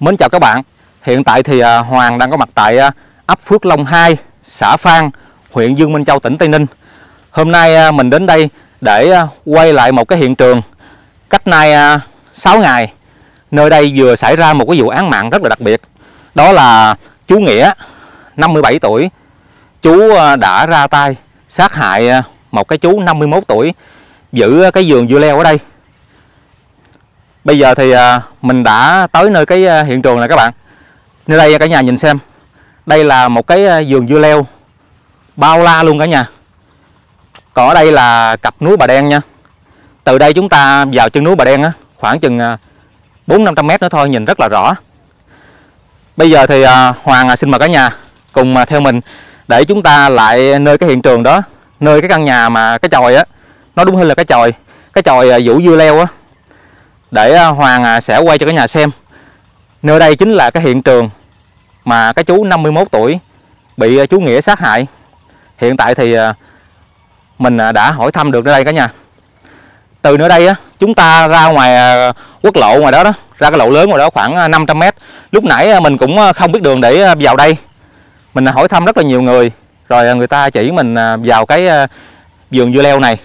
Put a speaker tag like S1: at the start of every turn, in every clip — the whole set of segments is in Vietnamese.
S1: Mến chào các bạn. Hiện tại thì à, Hoàng đang có mặt tại à, ấp Phước Long 2, xã Phan, huyện Dương Minh Châu, tỉnh Tây Ninh. Hôm nay à, mình đến đây để quay lại một cái hiện trường. Cách nay 6 ngày Nơi đây vừa xảy ra một cái vụ án mạng rất là đặc biệt. Đó là chú Nghĩa, 57 tuổi. Chú đã ra tay sát hại một cái chú 51 tuổi Giữ cái vườn dưa leo ở đây. Bây giờ thì à, mình đã tới nơi cái à, hiện trường này các bạn. Nơi đây à, cả nhà nhìn xem. Đây là một cái vườn dưa leo, Bao la luôn cả nhà. Còn ở đây là cặp núi Bà Đen nha. Từ đây chúng ta vào chân núi Bà Đen á, Khoảng chừng 4-500 mét nữa thôi, nhìn rất là rõ. Bây giờ thì Hoàng xin mời cả nhà Cùng theo mình để chúng ta lại nơi cái hiện trường đó, Nơi cái căn nhà mà cái chòi á. Nó đúng hơn là cái chòi. Cái chòi vũ dưa leo á để à, Hoàng à, sẽ quay cho cả nhà xem. Nơi đây chính là cái hiện trường mà cái chú 51 tuổi bị à, chú Nghĩa sát hại. Hiện tại thì mình đã hỏi thăm được nơi đây cả nhà. Từ nơi đây á, chúng ta ra ngoài quốc lộ ngoài đó đó, ra cái lộ lớn ngoài đó khoảng 500 mét. Lúc nãy mình cũng không biết đường để vào đây. Mình hỏi thăm rất là nhiều người. Rồi người ta chỉ mình vào cái vườn dưa leo này.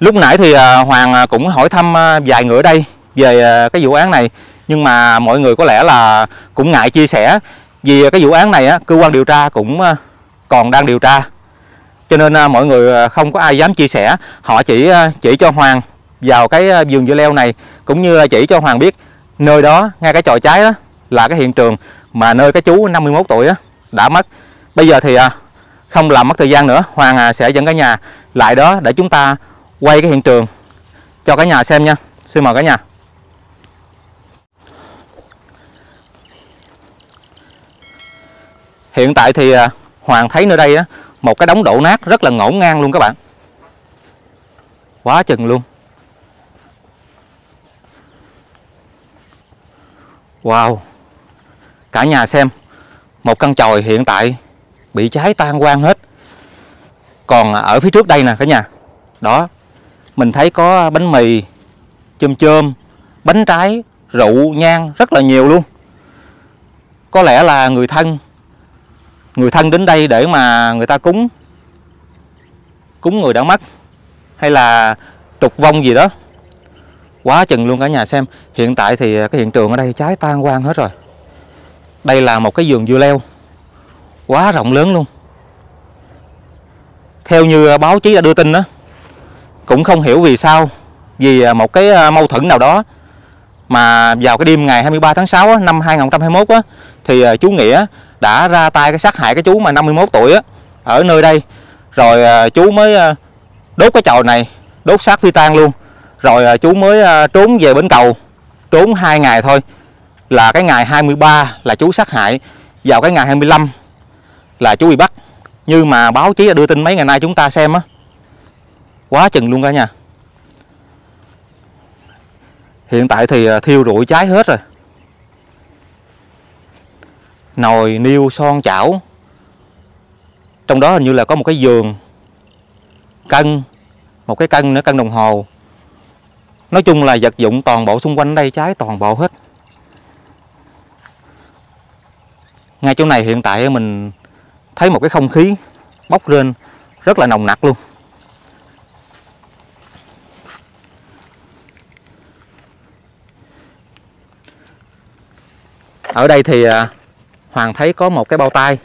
S1: Lúc nãy thì à, Hoàng à, cũng hỏi thăm à, vài người ở đây về cái vụ án này. Nhưng mà mọi người có lẽ là cũng ngại chia sẻ Vì cái vụ án này cơ quan điều tra cũng còn đang điều tra. Cho nên mọi người không có ai dám chia sẻ. Họ chỉ chỉ cho Hoàng vào cái vườn dưa leo này. Cũng như là chỉ cho Hoàng biết nơi đó, ngay cái trò trái đó Là cái hiện trường mà nơi cái chú 51 tuổi đã mất. Bây giờ thì không làm mất thời gian nữa. Hoàng sẽ dẫn cả nhà lại đó để chúng ta quay cái hiện trường. Cho cả nhà xem nha. Xin mời cả nhà. Hiện tại thì à, Hoàng thấy nơi đây á, một cái đống đổ nát rất là ngổn ngang luôn các bạn. Quá chừng luôn. Wow. Cả nhà xem, Một căn chòi hiện tại Bị cháy tan quang hết. Còn à, ở phía trước đây nè cả nhà. Đó mình thấy có bánh mì, chôm chôm, bánh trái, rượu, nhang rất là nhiều luôn. Có lẽ là người thân người thân đến đây để mà người ta cúng cúng người đã mất, hay là trục vong gì đó. Quá chừng luôn cả nhà xem. Hiện tại thì cái hiện trường ở đây cháy tan quang hết rồi. Đây là một cái vườn dưa leo. Quá rộng lớn luôn. Theo như báo chí đã đưa tin đó cũng không hiểu vì sao vì à, một cái à, mâu thuẫn nào đó mà vào cái đêm ngày 23 tháng 6 năm 2021 á, thì à, chú Nghĩa đã ra tay cái sát hại cái chú mà 51 tuổi á, ở nơi đây. Rồi chú mới đốt cái chòi này đốt xác phi tan luôn. Rồi chú mới trốn về bến cầu trốn hai ngày thôi. Là cái ngày 23 là chú sát hại vào cái ngày 25 là chú bị bắt. Như mà báo chí đưa tin mấy ngày nay chúng ta xem á quá chừng luôn cả nhà. Hiện tại thì à, thiêu rụi cháy hết rồi. Nồi niêu son chảo. Trong đó hình như là có một cái giường, cân, một cái cân nữa, cân đồng hồ. Nói chung là vật dụng toàn bộ xung quanh đây cháy toàn bộ hết. Ngay chỗ này hiện tại mình thấy một cái không khí bốc lên rất là nồng nặc luôn. Ở đây thì à, Hoàng thấy có một cái bao tay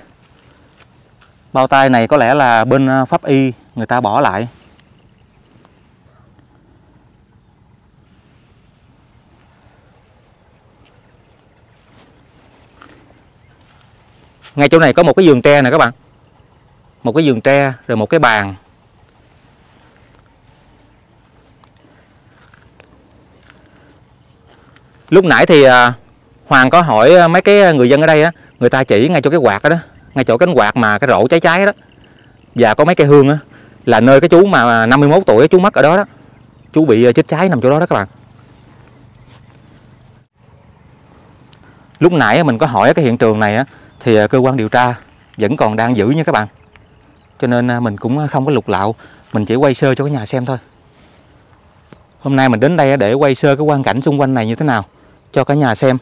S1: bao tay này có lẽ là bên à, pháp y người ta bỏ lại. Ngay chỗ này có một cái giường tre nè các bạn. Một cái giường tre, rồi một cái bàn. Lúc nãy thì à, Hoàng có hỏi ờ, mấy cái ờ, người dân ở đây á, người ta chỉ ngay chỗ cái quạt đó, đó ngay chỗ cánh quạt mà cái rổ cháy cháy đó. Và có mấy cây hương á là nơi cái chú mà 51 tuổi chú mất ở đó đó. Chú bị ờ, chết cháy nằm chỗ đó đó các bạn. Lúc nãy mình có hỏi cái hiện trường này á thì cơ quan điều tra vẫn còn đang giữ nha các bạn. Cho nên mình cũng không có lục lạo mình chỉ quay sơ cho cái nhà xem thôi. Hôm nay mình đến đây để quay sơ cái quan cảnh xung quanh này như thế nào cho cả nhà xem.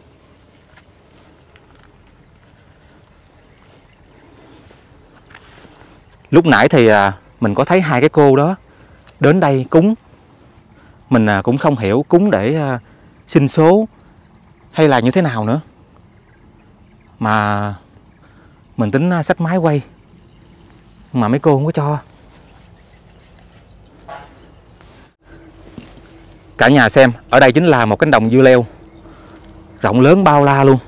S1: Lúc nãy thì à, mình có thấy hai cái cô đó đến đây cúng. Mình à, cũng không hiểu cúng để à, xin số hay là như thế nào nữa. Mà mình tính sách máy quay, mà mấy cô không có cho. Cả nhà xem, ở đây chính là một cánh đồng dưa leo, rộng lớn bao la luôn.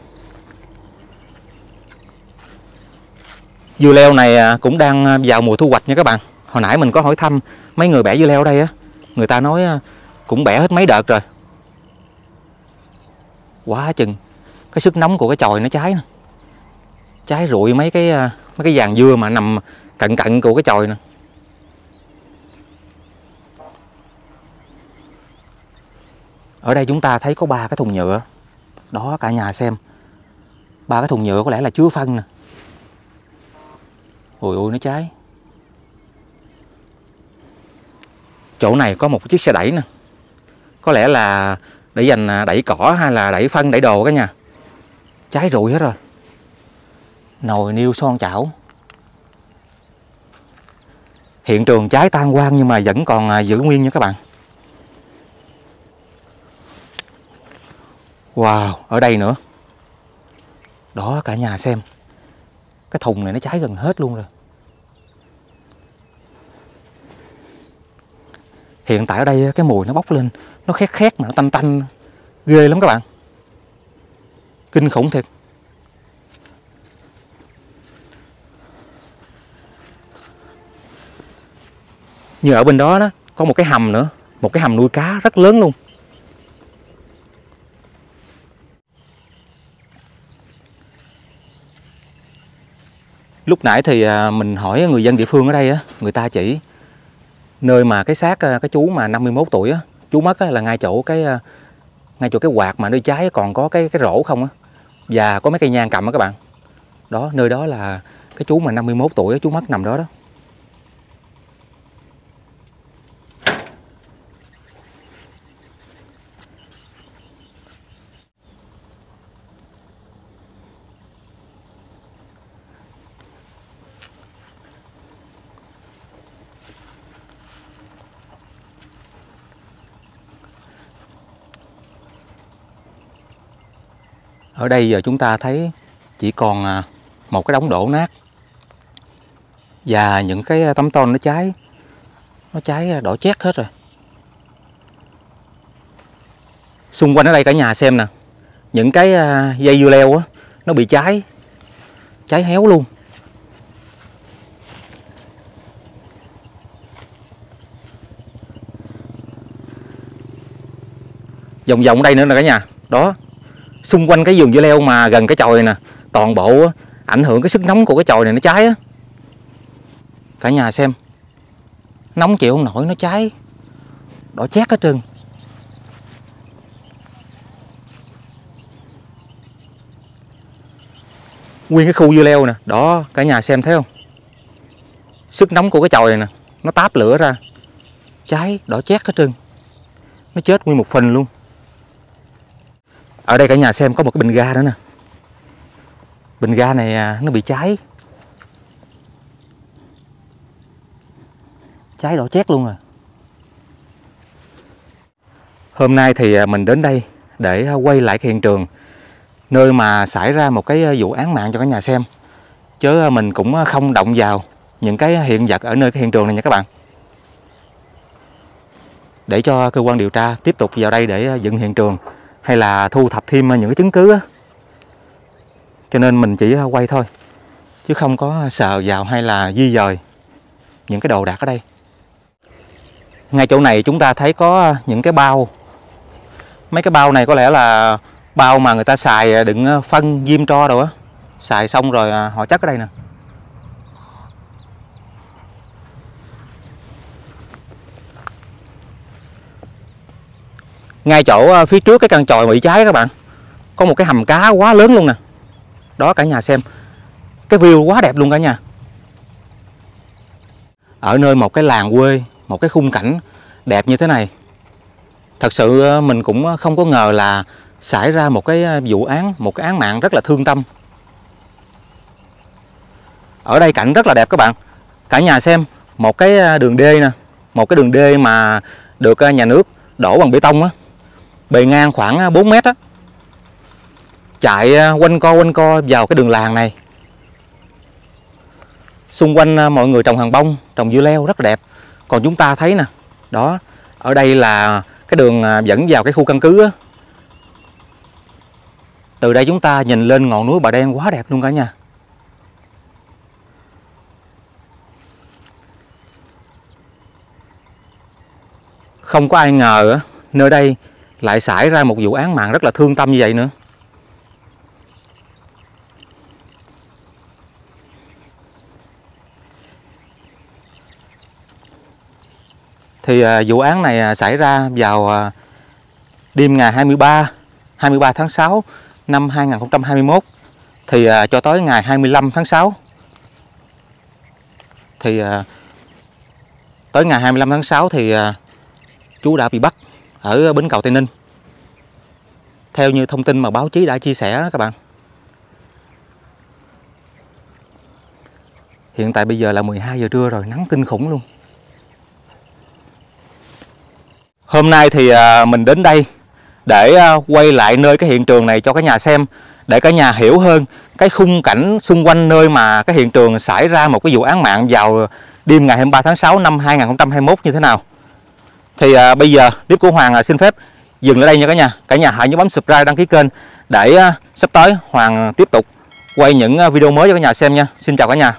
S1: Dưa leo này à, cũng đang à, vào mùa thu hoạch nha các bạn. Hồi nãy mình có hỏi thăm mấy người bẻ dưa leo ở đây á. Người ta nói à, cũng bẻ hết mấy đợt rồi. Quá chừng. Cái sức nóng của cái chòi nó cháy nè. Cháy rụi mấy cái mấy cái vàng dưa mà nằm cận cận của cái chòi nè. Ở đây chúng ta thấy có ba cái thùng nhựa. Đó, cả nhà xem. Ba cái thùng nhựa có lẽ là chứa phân nè ôi ôi nó cháy. Chỗ này có một chiếc xe đẩy nè. Có lẽ là để dành à, đẩy cỏ hay là đẩy phân đẩy đồ cả nhà. Cháy rụi hết rồi. Nồi niêu son chảo. Hiện trường cháy tan quang nhưng mà vẫn còn à, giữ nguyên nha các bạn. Wow, ở đây nữa. Đó cả nhà xem. Cái thùng này nó cháy gần hết luôn rồi. Hiện tại ở đây cái mùi nó bốc lên, Nó khét khét mà nó tanh tanh. Ghê lắm các bạn. Kinh khủng thiệt. Như ở bên đó đó, Có một cái hầm nữa, Một cái hầm nuôi cá rất lớn luôn. Lúc nãy thì à, mình hỏi người dân địa phương ở đây á người ta chỉ nơi mà cái xác à, cái chú mà 51 tuổi á chú mất á, là ngay chỗ cái à, ngay chỗ cái quạt mà nơi trái còn có cái cái rổ không á và có mấy cây nhang cầm á các bạn. Đó nơi đó là cái chú mà 51 tuổi á, chú mất nằm đó đó. Ở đây giờ chúng ta thấy chỉ còn à, một cái đống đổ nát. Và những cái à, tấm tôn nó cháy nó cháy à, đỏ chét hết rồi. Xung quanh ở đây cả nhà xem nè, những cái dây dưa leo á, nó bị cháy cháy héo luôn. Vòng vòng đây nữa nè cả nhà. Đó xung quanh cái vườn dưa leo mà gần cái chòi này nè, toàn bộ ảnh hưởng cái sức nóng của cái chòi này nó cháy á. Cả nhà xem, nóng chịu không nổi, nó cháy, đỏ chét hết trơn. Nguyên cái khu dưa leo nè đó cả nhà xem thấy không? Sức nóng của cái chòi này nè, nó táp lửa ra, cháy, đỏ chét hết trơn. Nó chết nguyên một phần luôn ở đây cả nhà xem có một cái bình ga nữa nè. Bình ga này à, nó bị cháy. Cháy đỏ chét luôn rồi hôm nay thì à, mình đến đây để quay lại hiện trường, nơi mà xảy ra một cái vụ án mạng cho cả nhà xem. Chứ mình cũng không động vào những cái hiện vật ở nơi cái hiện trường này nha các bạn. Để cho cơ quan điều tra tiếp tục vào đây để dựng hiện trường hay là thu thập thêm những cái chứng cứ á. Cho nên mình chỉ à, quay thôi, chứ không có sờ vào hay là di dời những cái đồ đạc ở đây. Ngay chỗ này chúng ta thấy có à, những cái bao. Mấy cái bao này có lẽ là bao mà người ta xài à, đựng phân, diêm tro rồi á. Xài xong rồi họ chất ở đây nè. Ngay chỗ ờ, phía trước cái căn tròi bị cháy các bạn. Có một cái hầm cá quá lớn luôn nè. Đó, cả nhà xem. Cái view quá đẹp luôn cả nhà. Ở nơi một cái làng quê, một cái khung cảnh đẹp như thế này. Thật sự ờ, mình cũng không có ngờ là xảy ra một cái ờ, vụ án, một cái án mạng rất là thương tâm. Ở đây cảnh rất là đẹp các bạn. Cả nhà xem, một cái đường đê nè. Một cái đường đê mà được nhà nước đổ bằng bê tông á bề ngang khoảng à, 4 mét á. Chạy à, quanh co quanh co vào cái đường làng này. Xung quanh à, mọi người trồng hàng bông, trồng dưa leo rất là đẹp. Còn chúng ta thấy nè, đó, ở đây là cái đường dẫn vào cái khu căn cứ á. Từ đây chúng ta nhìn lên ngọn núi Bà Đen quá đẹp luôn cả nhà. Không có ai ngờ nơi đây lại xảy ra một vụ án mạng rất là thương tâm như vậy nữa. Thì à, vụ án này à, xảy ra vào à, đêm ngày 23 23 tháng 6 năm 2021 thì à, cho tới ngày 25 tháng 6 thì à, tới ngày 25 tháng 6 thì à, chú đã bị bắt ở bến cầu Tây Ninh. Theo như thông tin mà báo chí đã chia sẻ các bạn. Hiện tại bây giờ là 12 giờ trưa rồi, nắng kinh khủng luôn. Hôm nay thì à, mình đến đây để à, quay lại nơi cái hiện trường này cho cả nhà xem, để cả nhà hiểu hơn cái khung cảnh xung quanh nơi mà cái hiện trường xảy ra một cái vụ án mạng vào đêm ngày 23 tháng 6 năm 2021 như thế nào thì à, bây giờ clip của Hoàng à, xin phép dừng ở đây nha cả nhà. Cả nhà hãy nhớ bấm subscribe đăng ký kênh để à, sắp tới Hoàng tiếp tục quay những à, video mới cho cả nhà xem nha. Xin chào cả nhà.